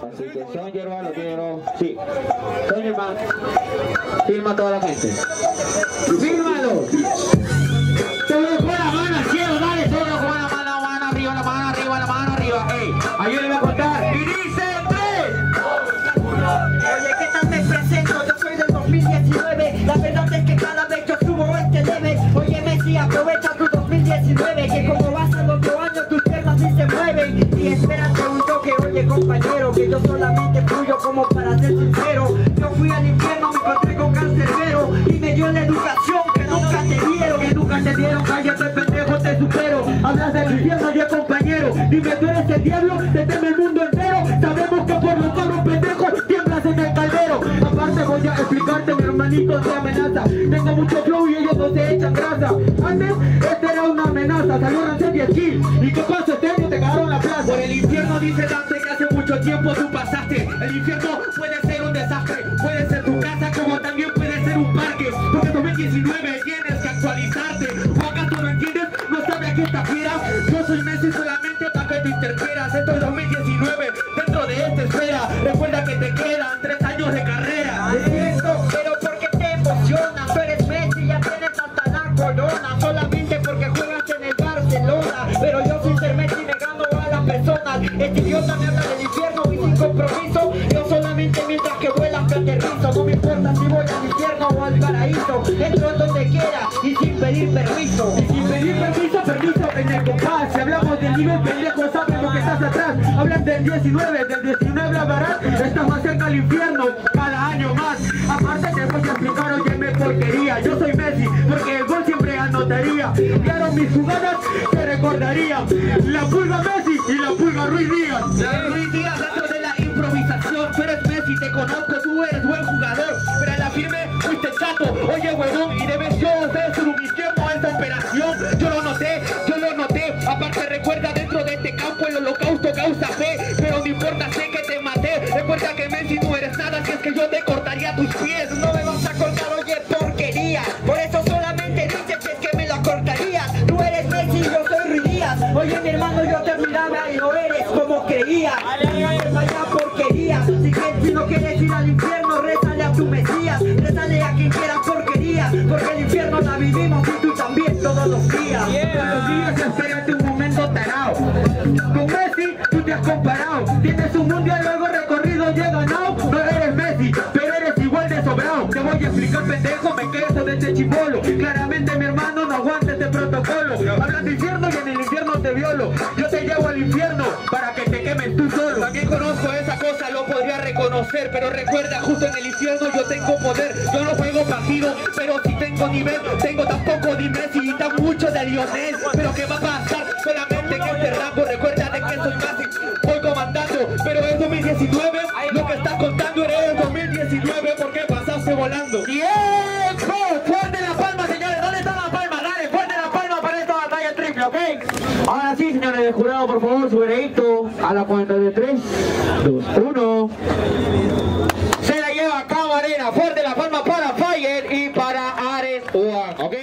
Sí, así que son hierba lo quiero. Sí. Son hierba. Firma a toda la gente. ¡Fírmalo! Todo con la mano al cielo, dale, todo con la mano, mano arriba, la mano arriba, la mano arriba. Ey, ayúdenme a contar. Y dice tres. Oye, ¿qué tal me presento? Yo soy del 2019 La verdad es que cada vez yo subo este leve Oye Messi, aprovecha tu 2019 Que como vas al otro año tus piernas sí se mueven Y espérate un compañero Que yo solamente fluyo como para ser sincero. Yo fui al infierno, me encontré con cancerbero Y me dio la educación que nunca te dieron. Que nunca te dieron, cállate pendejo, te supero. Hablas del infierno, oye compañero. Dime, tú eres el diablo, te teme el mundo entero. Sabemos que por los cabros pendejos tiemblas en el caldero. Aparte voy a explicarte mi hermanito de amenaza. Tengo mucho flow y ellos no se echan grasa. Antes amenaza, salieron 10 kills ¿Y qué pasa? Este te cagaron la plaza Por el infierno dice Dante que hace mucho tiempo tú pasaste El infierno puede ser un desastre Puede ser tu casa como también puede ser un parque Porque 2019 tienes que actualizarte ¿O acaso no entiendes? ¿No sabes a qué esta fiera? Yo soy Messi solamente para que te interfieras Esto es Idiota me habla del infierno y sin compromiso. Yo solamente mientras que vuelas te aterrizo. No me importa si voy al infierno o al paraíso. Entro donde quiera y sin pedir permiso. Y sin pedir permiso, permiso en el compás. Si hablamos del nivel pendejo, sabes lo que estás atrás. Hablan del 19, del 19 hablarás Estás más cerca al infierno, anotaría Claro, mis jugadas te recordaría. La pulga Messi y la pulga Ruiz Díaz. Ruiz Díaz dentro de la improvisación. Tú eres Messi, te conozco, tú eres buen jugador. Pero a la firme fuiste chato, oye huevón Y debes yo ser un infierno a esta operación. Yo lo noté, yo lo noté. Aparte recuerda dentro de este campo el holocausto causa fe. Pero no importa, sé que te maté. Recuerda que Messi no eres nada Si es que yo te cortaría al infierno, rézale a tu Mesías Rézale a quien quiera porquería Porque el infierno la vivimos y tú también todos los días. Todos los días espérate un momento tarao. Con Messi tú te has comparado. Tienes un mundial luego recorrido ya ganado. No eres Messi, pero eres igual de sobrado Te voy a explicar pendejo, me quejo de este chibolo Claramente mi hermano no aguanta este protocolo. Hablas de infierno y en el infierno te violo. Yo te llevo al infierno para que te quemen tú solo. También conozco podría Pero recuerda, justo en el infierno yo tengo poder Yo no juego pasivo, pero si tengo nivel Tengo tampoco de Messi y tan mucho de Lionel Pero ¿qué va a pasar? Solamente en este rango Recuerda de que soy Messi, voy comandando Pero es 2019, lo que estás contando eres 2019 Porque pasaste volando ¡Tiempo! ¡Fuerte la palma, señores! ¿Dónde está la palma? Dale, fuerte la palma para esta batalla triple, ¿ok? Ahora sí, señores del jurado, por favor, su veredicto la cuenta de 3, 2, 1. Se la lleva Camarena, fuerte la palma para Fire y para Ares One, ¿ok?